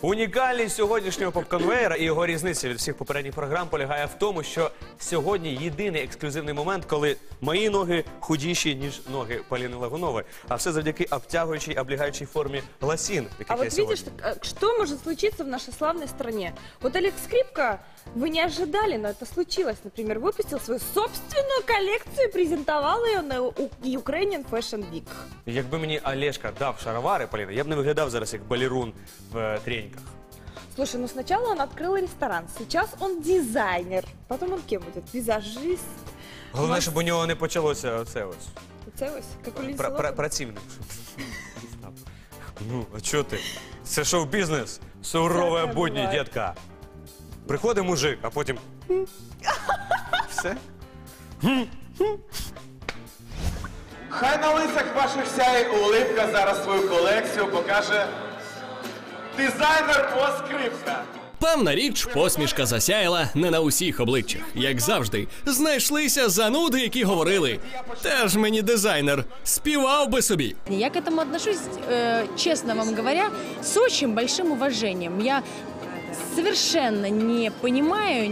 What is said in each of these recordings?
Унікальність сьогоднішнього попконвейера і його різниця від всіх попередніх програм полягає в тому, що сьогодні єдиний ексклюзивний момент, коли мої ноги худіші, ніж ноги Поліни Лагунової. А все завдяки обтягуючій, облігаючій формі ласін, в яких А я вот сьогодні. видишь, так, а, что может случиться в нашей славной стране? Вот Олег Скрипка, вы не ожидали, но это случилось. Например, выпустил свою собственную коллекцию и презентовал ее на У- Ukrainian Fashion Week. Якби мені Олешка дав шаровари, Поліна, я б не виглядав зараз як балерун в е, треньках. Слушай, ну сначала он открыл ресторан, сейчас он дизайнер. Потом он кем будет? Визажист? Головне, Мас- щоб у нього не почалося оце ось. Це ось, як у Пра-. Працівник. Ну, а чого ти? Це шоу-бізнес. Сурове Всяке будні, буває. дітка. Приходить мужик, а потім. Все? Хай на лицях ваших сяє улипка зараз свою колекцію покаже дизайнер Оскрипка. Певна річ, посмішка засяяла не на усіх обличчях. Як завжди, знайшлися зануди, які говорили. Теж мені дизайнер, співав би собі. Я к этому отношусь, э, честно вам говоря, с очень большим уважением. Я совершенно не понимаю,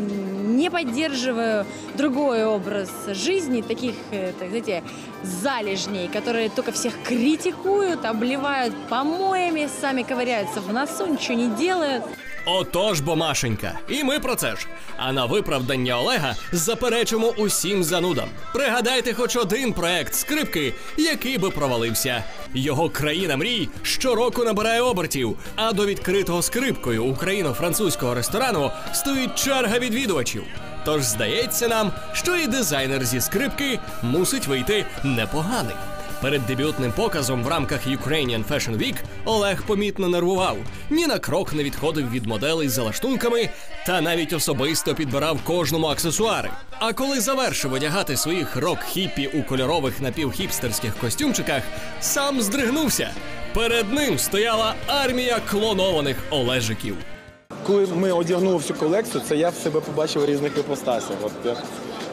не поддерживаю другой образ жизни, таких, э, так знаете, залежней, которые только всех критикуют, обливают помоями, сами ковыряются в носу, ничего не делают. Отож, бо Машенька, і ми про це ж. А на виправдання Олега заперечимо усім занудам. Пригадайте хоч один проект скрипки, який би провалився. Його країна мрій щороку набирає обертів. А до відкритого скрипкою україно-французького ресторану стоїть черга відвідувачів. Тож здається нам, що і дизайнер зі скрипки мусить вийти непоганий. Перед дебютним показом в рамках Ukrainian Fashion Week Олег помітно нервував. Ні на крок не відходив від моделей за лаштунками та навіть особисто підбирав кожному аксесуари. А коли завершив одягати своїх рок-хіпі у кольорових напівхіпстерських костюмчиках, сам здригнувся. Перед ним стояла армія клонованих Олежиків. Коли ми одягнули всю колекцію, це я в себе побачив різних іпостасях. От я,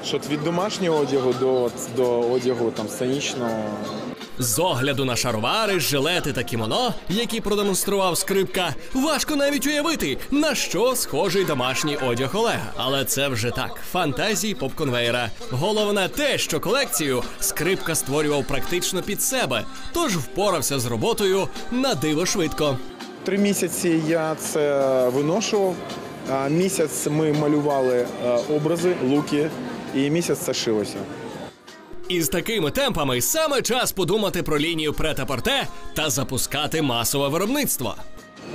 що від домашнього одягу до, до одягу там сценічного. З огляду на шаровари, жилети та кімоно, які продемонстрував скрипка, важко навіть уявити, на що схожий домашній одяг Олега. Але це вже так, фантазії поп-конвейера. Головне те, що колекцію скрипка створював практично під себе, тож впорався з роботою на диво швидко. Три місяці я це виношував. Місяць ми малювали е, образи, луки, і місяць це шилося. І з такими темпами саме час подумати про лінію прет-а-порте та запускати масове виробництво.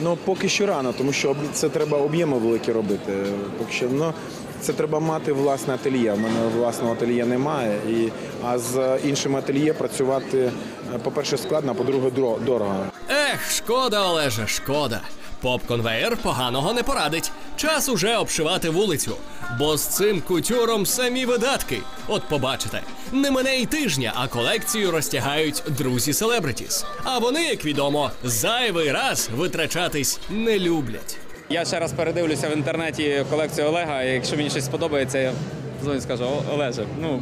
Ну поки що рано, тому що це треба об'єми великі робити. Поки що ну, це треба мати власне ательє. У мене власного ательє немає. І, а з іншим ательє працювати, е, по-перше, складно, а по-друге, дорого. Ех, шкода, Олеже, шкода. Поп-конвейер поганого не порадить. Час уже обшивати вулицю. Бо з цим кутюром самі видатки. От побачите, не мене й тижня, а колекцію розтягають друзі селебритіс. А вони, як відомо, зайвий раз витрачатись не люблять. Я ще раз передивлюся в інтернеті колекцію Олега. і Якщо мені щось сподобається, я дзвоню скажу Олеже, ну